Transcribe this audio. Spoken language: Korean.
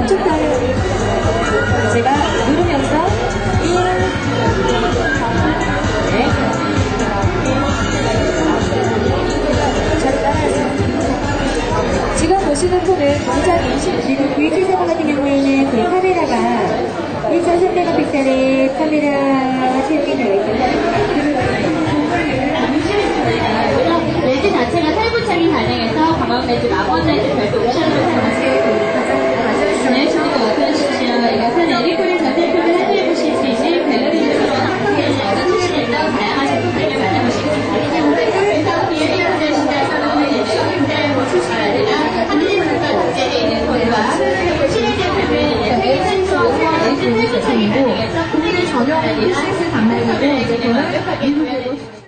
반쪽 다리 제가 누르면서 네. 잘 따라하세요. 지금 보시는 분은 동작 인식 지금 VT 사고 같은 경우에는 그 카메라가 1.3메가픽셀의 카메라 세팅을 リラックス、